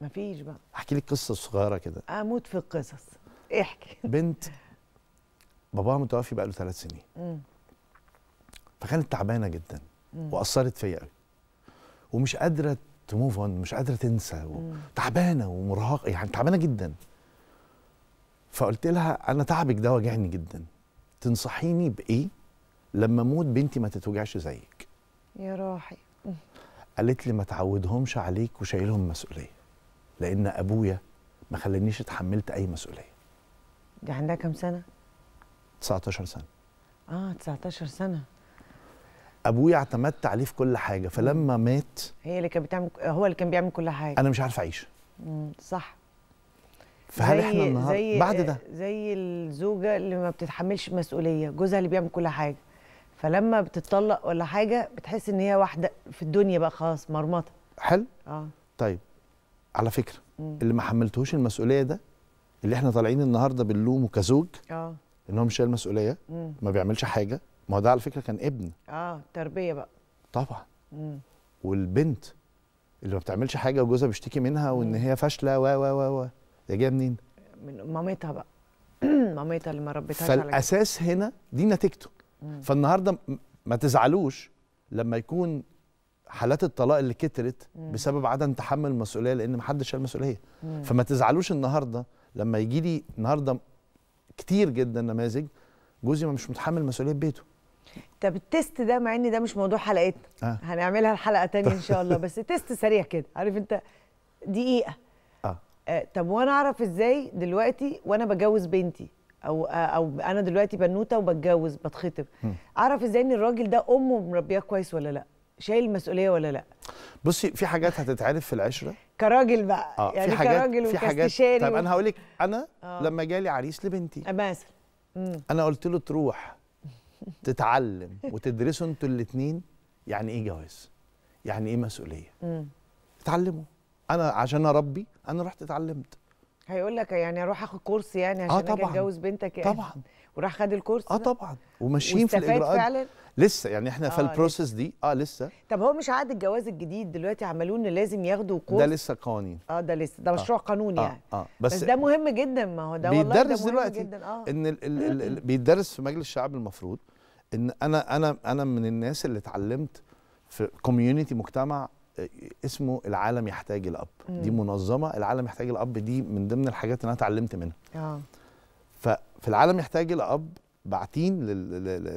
مفيش بقى. احكي لك قصه صغيره كده. أموت في القصص. احكي. بنت باباها متوفي بقاله ثلاث سنين. مم. فكانت تعبانة جدا مم. وأثرت فيا قوي ومش قادرة تموف اون مش قادرة تنسى. تعبانة ومرهقة يعني تعبانة جدا. فقلت لها أنا تعبك ده واجعني جدا. تنصحيني بإيه؟ لما أموت بنتي ما تتوجعش زيك. يا روحي. قالت لي ما تعودهمش عليك وشايلهم مسؤولية. لأن أبويا ما خلانيش اتحملت أي مسؤولية. دي عندها كام سنة؟ 19 سنة. آه 19 سنة. أبويا اعتمدت عليه في كل حاجة فلما مات هي اللي كانت بتعمل هو اللي كان بيعمل كل حاجة. أنا مش عارف أعيش. مم. صح. فهل زي- إحنا النهارده بعد ده. زي الزوجة اللي ما بتتحملش مسؤولية جوزها اللي بيعمل كل حاجة. فلما بتطلق ولا حاجة بتحس إن هي واحدة في الدنيا بقى خلاص مرمطة. حلو. آه. طيب. على فكرة مم. اللي ما حملتهوش المسؤولية ده اللي إحنا طالعين النهارده بنلومه كزوج آه إن هو مش شايل مسؤولية مم. ما بيعملش حاجة ما هو ده على فكرة كان ابن آه تربية بقى طبعا مم. والبنت اللي ما بتعملش حاجة وجوزها بيشتكي منها وإن هي فاشلة و و و و ده جاية منين؟ من مامتها بقى مامتها اللي ما ربتهاش على فالأساس هنا دي نتيجته مم. فالنهاردة ما تزعلوش لما يكون حالات الطلاق اللي كترت. بسبب عدم تحمل المسؤولية لأن ما حدش شال مسؤولية. فما تزعلوش النهارده لما يجي لي النهارده كتير جدا نماذج جوزي ما مش متحمل مسؤولية بيته. طب التست ده مع إن ده مش موضوع حلقتنا. آه. هنعملها الحلقة تانية إن شاء الله. بس تست سريع كده. عارف أنت دقيقة. آه. آه طب وأنا أعرف إزاي دلوقتي وأنا بجوز بنتي؟ أو آه أو أنا دلوقتي بنوتة وبتجوز بتخطب. أعرف إزاي إن الراجل ده أمه مربيه كويس ولا لأ؟ شايل المسؤولية ولا لا؟ بصي في حاجات هتتعرف في العشرة. كراجل بقى آه يعني في حاجات كراجل في حاجات و- أنا هقول لك أنا آه. لما جالي عريس لبنتي. آه، مثلا. أنا قلت له تروح تتعلم وتدرسوا أنتوا الاثنين يعني إيه جواز؟ يعني إيه مسؤولية. اتعلموا. أنا عشان اربي أنا رحت اتعلمت. هيقول لك يعني أروح آخد course يعني آه عشان أجي طبعاً. أتجوز بنتك يعني؟ طبعا. وراح خد ال course؟ آه؟ طبعا. وماشيين في الإجراءات. فعلا؟ لسه يعني إحنا في آه، ال process دي آه لسه. طب هو مش عقد الجواز الجديد دلوقتي عملوه إن لازم ياخدوا course ده لسه قوانين. آه ده لسه ده مشروع قانوني آه يعني. آه بس, بس, بس ده مهم جدا ما هو ده والله ده مهم دلوقتي جدا آه. إن ال ال ال ال بيتدرس في مجلس الشعب المفروض إن أنا أنا أنا من الناس اللي اتعلمت في كوميونتي مجتمع آه، اسمه العالم يحتاج الأب. دي مم. منظمة العالم يحتاج الأب دي من ضمن الحاجات اللي أنا اتعلمت منها. آه. ففي العالم يحتاج الأب باعتين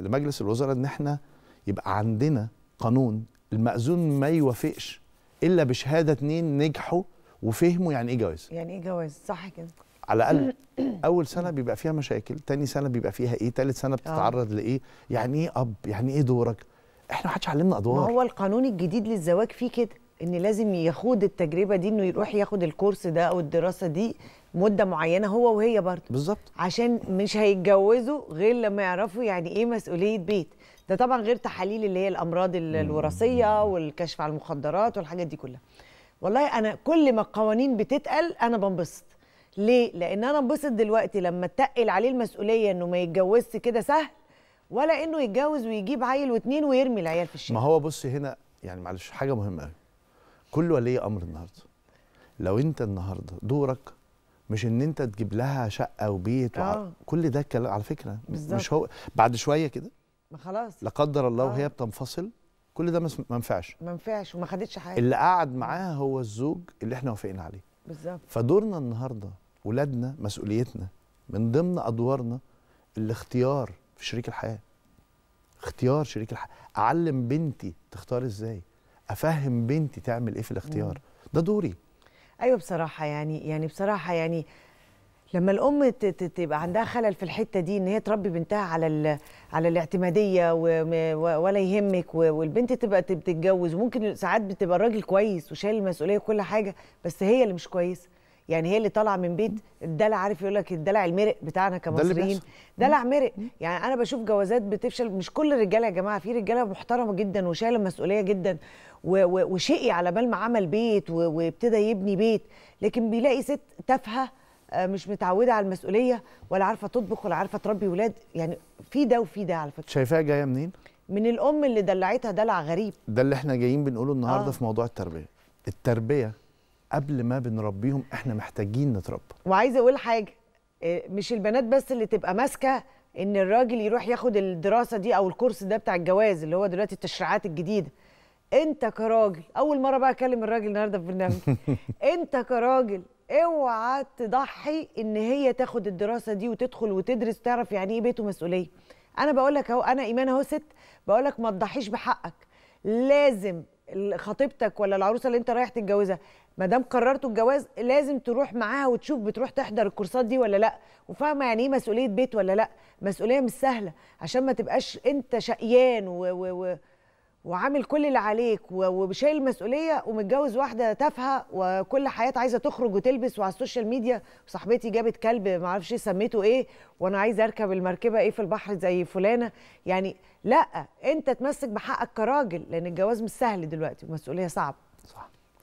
لمجلس الوزراء إن إحنا يبقى عندنا قانون المأذون ما يوافقش إلا بشهادة اتنين نجحوا وفهموا يعني إيه جواز. يعني إيه جواز؟ صح كده. على الأقل أول سنة بيبقى فيها مشاكل تاني سنة بيبقى فيها إيه تالت سنة بتتعرض لإيه يعني إيه أب يعني إيه دورك؟ إحنا ما حدش علمنا ما ادوار هو القانون الجديد للزواج فيه كده. إن لازم يخوض التجربة دي إنه يروح ياخد الكورس ده أو الدراسة دي مدة معينة هو وهي برضه. بالظبط. عشان مش هيتجوزوا غير لما يعرفوا يعني إيه مسؤولية بيت. ده طبعا غير تحاليل اللي هي الأمراض ال- الوراثية والكشف على المخدرات والحاجات دي كلها. والله أنا كل ما القوانين بتتقل أنا بنبسط. ليه؟ لأن أنا انبسط دلوقتي لما اتقل عليه المسؤولية إنه ما يتجوزش كده سهل ولا إنه يتجوز ويجيب عيل واتنين ويرمي العيال في ما الشارع هو بص هنا يعني معلش حاجة مهمة قوي كل ولي أمر النهارده. لو أنت النهارده دورك مش إن أنت تجيب لها شقة وبيت وع... آه. كل ده كلام على فكرة بالظبط. مش هو بعد شوية كده. ما خلاص. لا قدر الله آه. وهي بتنفصل كل ده ما ينفعش. ما ينفعش وما خدتش حاجة. اللي قعد معاها هو الزوج اللي إحنا وافقين عليه. بالظبط. فدورنا النهارده ولادنا مسؤوليتنا من ضمن أدوارنا الاختيار في شريك الحياة. اختيار شريك الحياة. أعلم بنتي تختار إزاي؟ أفهم بنتي تعمل إيه في الاختيار. ده دوري. أيوه بصراحة يعني يعني بصراحة يعني لما الأم تبقى عندها خلل في الحتة دي إن هي تربي بنتها على على الاعتمادية ولا يهمك والبنت تبقى تب- تتجوز وممكن ساعات بتبقى الراجل كويس وشايل المسؤولية وكل حاجة بس هي اللي مش كويسه يعني هي اللي طالعة من بيت الدلع عارف يقول لك الدلع المرق بتاعنا كمصريين. دلع مرق يعني أنا بشوف جوازات بتفشل مش كل الرجاله يا جماعة في رجالة محترمة جدا وشايلة مسؤوليه جدا وشقي على بال ما عمل بيت وابتدى يبني بيت لكن بيلاقي ست تافهة آه، مش متعودة على المسؤولية ولا عارفة تطبخ ولا عارفة تربي ولاد. يعني في ده وفي ده على فكرة. شايفاها جاية منين؟ من الأم اللي دلعتها دلع غريب. ده اللي إحنا جايين بنقوله النهارده آه. في موضوع التربية. التربية قبل ما بنربيهم إحنا محتاجين نتربى. وعايزة أقول حاجة إيه، مش البنات بس اللي تبقى ماسكة إن الراجل يروح ياخد الدراسة دي أو الكورس ده بتاع الجواز اللي هو دلوقتي التشريعات الجديدة. أنت كراجل أول مرة بقى أكلم الراجل النهارده في برنامج أنت كراجل اوعى تضحي إن هي تاخد الدراسة دي وتدخل وتدرس وتعرف يعني إيه بيت ومسؤولية. أنا بقول لك أهو أنا إيمان أهو ست بقول لك ما تضحيش بحقك. لازم خطيبتك ولا العروسة اللي انت رايح تتجوزها. ما دام قررتوا الجواز لازم تروح معاها وتشوف بتروح تحضر الكورسات دي ولا لأ. وفاهمة يعني إيه مسؤولية بيت ولا لأ؟ مسؤولية مش سهلة. عشان ما تبقاش انت شقيان و, و, و وعامل كل اللي عليك وشايل المسؤولية ومتجوز واحدة تافهة وكل حياتها عايزة تخرج وتلبس وعلى ال social media. وصاحبتي جابت كلب ما أعرفش سميته إيه وأنا عايزة اركب المركبة إيه في البحر زي فلانة. يعني لا انت تمسك بحقك كراجل لأن الجواز مش سهل دلوقتي ومسؤوليه صعبة. صح.